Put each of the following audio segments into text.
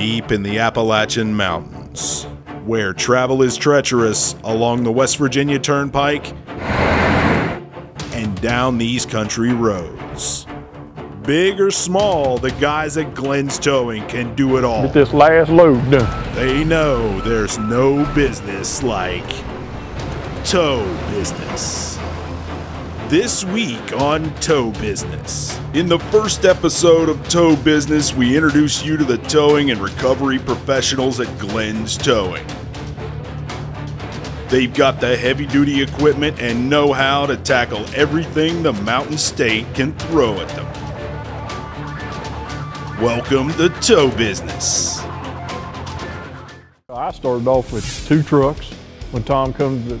deep in the Appalachian Mountains, where travel is treacherous along the West Virginia Turnpike and down these country roads. Big or small, the guys at Glenn's Towing can do it all. Get this last load done. They know there's no business like tow business. This week on Tow Business. In the first episode of Tow Business, we introduce you to the towing and recovery professionals at Glenn's Towing. They've got the heavy duty equipment and know how to tackle everything the Mountain State can throw at them. Welcome to Tow Business. I started off with two trucks. When Tom come to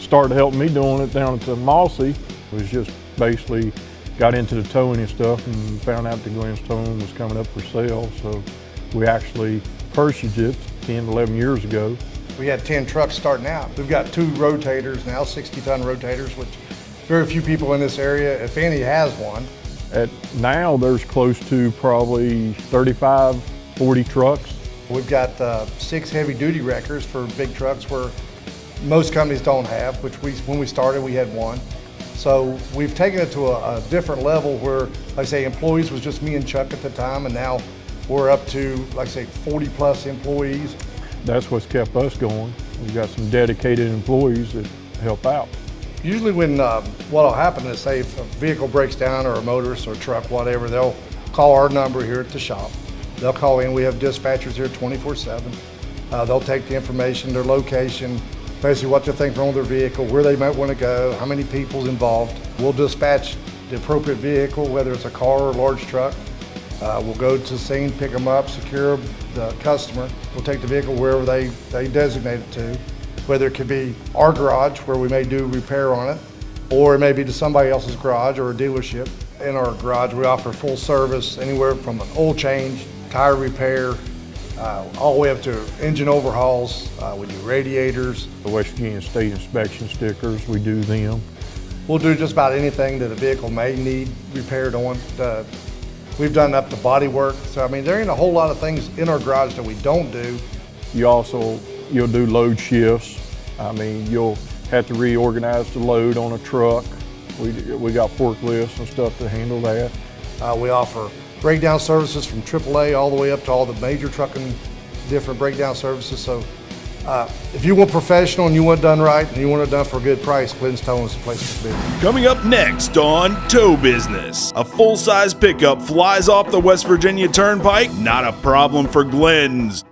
started helping me doing it down at the Mossy, was just basically got into the towing and stuff and found out that Glenn's Towing was coming up for sale. So we actually purchased it 10, 11 years ago. We had 10 trucks starting out. We've got two rotators now, 60 ton rotators, which very few people in this area, if any, has one. At now, there's close to probably 35, 40 trucks. We've got uh, six heavy duty wreckers for big trucks where most companies don't have, which we, when we started, we had one. So we've taken it to a, a different level where, like I say, employees was just me and Chuck at the time, and now we're up to, like I say, 40 plus employees. That's what's kept us going. We've got some dedicated employees that help out. Usually when, um, what'll happen is say if a vehicle breaks down or a motorist or truck, whatever, they'll call our number here at the shop. They'll call in, we have dispatchers here 24 seven. Uh, they'll take the information, their location, basically what they think wrong their vehicle, where they might want to go, how many people's involved. We'll dispatch the appropriate vehicle, whether it's a car or a large truck. Uh, we'll go to the scene, pick them up, secure the customer. We'll take the vehicle wherever they, they designate it to, whether it could be our garage where we may do repair on it, or it may be to somebody else's garage or a dealership. In our garage, we offer full service anywhere from an oil change, tire repair, uh, all the way up to engine overhauls. Uh, we do radiators. The West Virginia State Inspection stickers, we do them. We'll do just about anything that a vehicle may need repaired on. Uh, we've done up to body work. So, I mean, there ain't a whole lot of things in our garage that we don't do. You also, you'll do load shifts. I mean, you'll have to reorganize the load on a truck. We, we got forklifts and stuff to handle that. Uh, we offer breakdown services from AAA all the way up to all the major trucking, different breakdown services. So uh, if you want professional and you want it done right and you want it done for a good price, Glenn's Towing is the place to be. Coming up next on Tow Business, a full size pickup flies off the West Virginia Turnpike. Not a problem for Glenn's.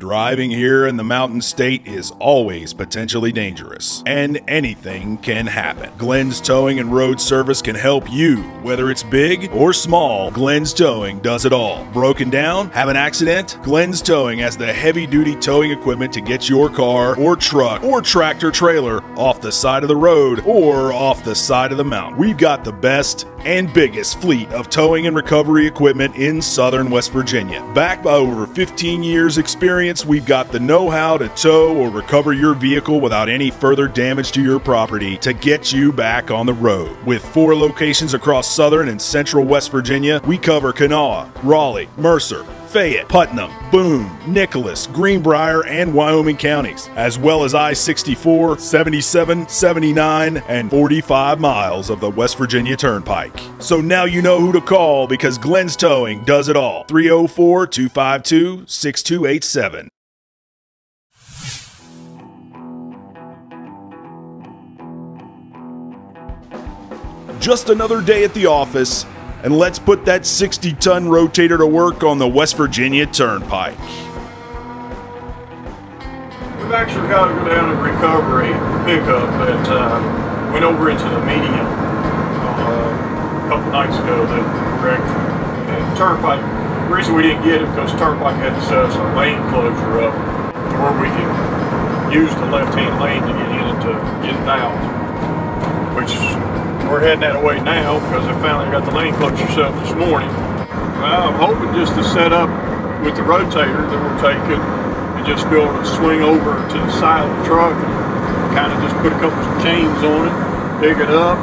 Driving here in the Mountain State is always potentially dangerous, and anything can happen. Glenn's Towing and Road Service can help you, whether it's big or small. Glenn's Towing does it all. Broken down? Have an accident? Glenn's Towing has the heavy duty towing equipment to get your car or truck or tractor trailer off the side of the road or off the side of the mountain. We've got the best and biggest fleet of towing and recovery equipment in southern West Virginia. Backed by over 15 years' experience, we've got the know how to tow or recover your vehicle without any further damage to your property to get you back on the road. With four locations across southern and central West Virginia, we cover Kanawha, Raleigh, Mercer, Fayette, Putnam, Boone, Nicholas, Greenbrier, and Wyoming counties, as well as I 64, 77, 79, and 45 miles of the West Virginia Turnpike. So now you know who to call because Glenn's Towing does it all. 304 252 6287. Just another day at the office, and let's put that 60 ton rotator to work on the West Virginia Turnpike. We've actually got to go down to recovery pickup that uh, went over into the median uh, a couple nights ago that wrecked. And Turnpike, the reason we didn't get it because Turnpike had to set us a lane closure up where we could use the left-hand lane to get in and to get out. Which we're heading that way now because I finally got the lane closure set up this morning. Well, I'm hoping just to set up with the rotator that we're taking and just be able to swing over to the side of the truck and kind of just put a couple of chains on it, dig it up,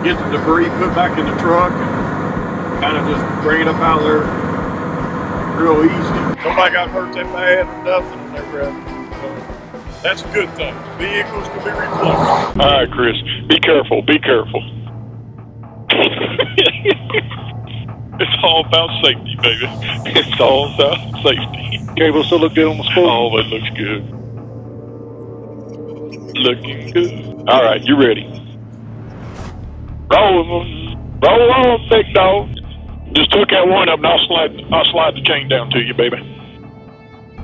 get the debris put back in the truck and kind of just bring it up out there real easy. Nobody got hurt that bad or nothing. Had, that's a good thing. Vehicles can be replaced. All right, Chris. Be careful. Be careful. it's all about safety, baby. It's all about safety. Cable still look good on the spool. Oh, it looks good. Looking good. All right, you ready? Roll, roll on, big dog. Just took that one up, and I'll slide, I'll slide the chain down to you, baby.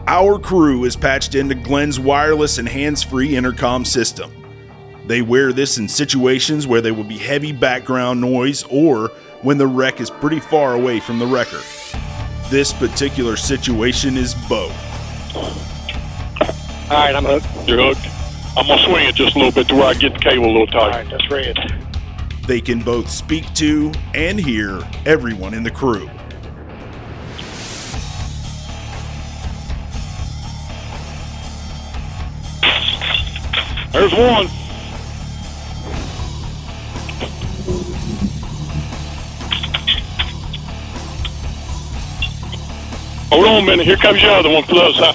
Our crew is patched into Glenn's wireless and hands free intercom system. They wear this in situations where there will be heavy background noise or when the wreck is pretty far away from the wrecker. This particular situation is both. All right, I'm hooked. You're hooked. I'm gonna swing it just a little bit to where I get the cable a little All tight. right, that's red. They can both speak to and hear everyone in the crew. There's one. Hold on a minute. Here comes the other one. Plus, huh?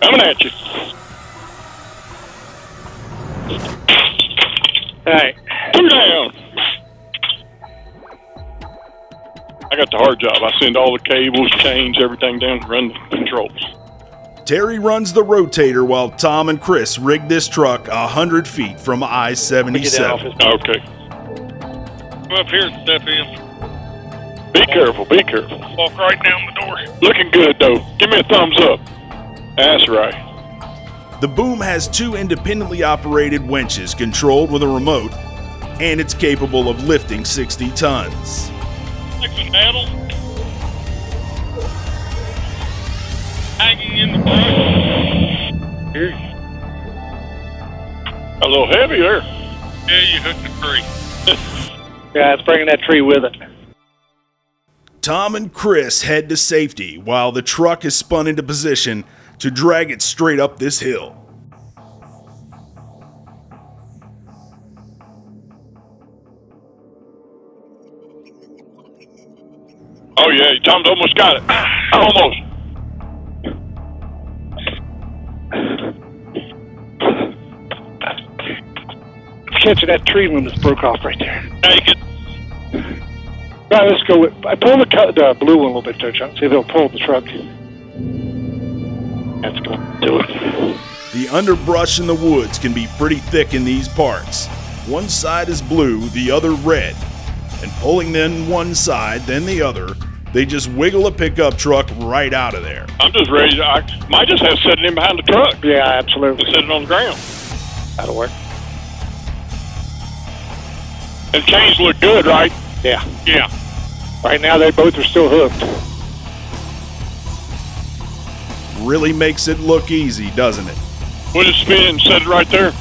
Coming at you. All right. The hard job. I send all the cables, change everything down run the controls. Terry runs the rotator while Tom and Chris rig this truck a hundred feet from I Get down off 77. Okay. Come up here and step in. Be careful. Be careful. Walk right down the door. Looking good though. Give me a thumbs up. That's right. The boom has two independently operated winches controlled with a remote, and it's capable of lifting 60 tons. Take some paddle. Hanging in the brush. Here. A little heavy there. Yeah, you hooked the tree. Yeah, it's bringing that tree with it. Tom and Chris head to safety while the truck is spun into position to drag it straight up this hill. Oh yeah, Tom's almost got it. Almost. It's catching that tree limb that's broke off right there. Take it. Right, let's go. With, I pull the, co- the blue one a little bit there, John. See if it'll pull the truck. That's going to do it. The underbrush in the woods can be pretty thick in these parts. One side is blue, the other red. And pulling then one side, then the other, they just wiggle a pickup truck right out of there. I'm just ready. To, I might just have to set it in behind the truck Yeah, absolutely. and set it on the ground. That'll work. And chains look good, right? Yeah. Yeah. Right now, they both are still hooked. Really makes it look easy, doesn't it? We'll spin and set it right there.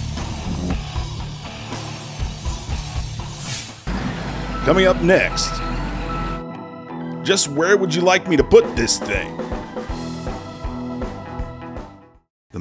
Coming up next. Just where would you like me to put this thing?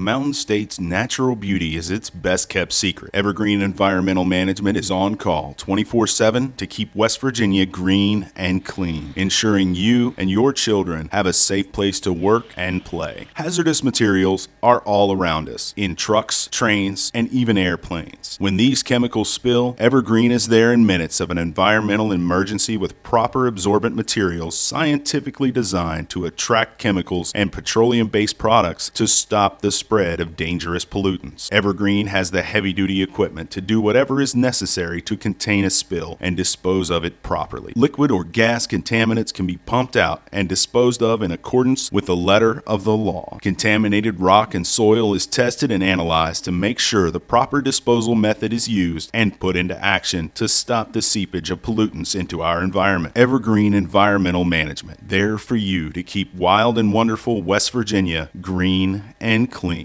Mountain State's natural beauty is its best kept secret. Evergreen Environmental Management is on call 24 7 to keep West Virginia green and clean, ensuring you and your children have a safe place to work and play. Hazardous materials are all around us in trucks, trains, and even airplanes. When these chemicals spill, Evergreen is there in minutes of an environmental emergency with proper absorbent materials scientifically designed to attract chemicals and petroleum based products to stop the spread of dangerous pollutants. Evergreen has the heavy duty equipment to do whatever is necessary to contain a spill and dispose of it properly. Liquid or gas contaminants can be pumped out and disposed of in accordance with the letter of the law. Contaminated rock and soil is tested and analyzed to make sure the proper disposal method is used and put into action to stop the seepage of pollutants into our environment. Evergreen Environmental Management, there for you to keep wild and wonderful West Virginia green and clean.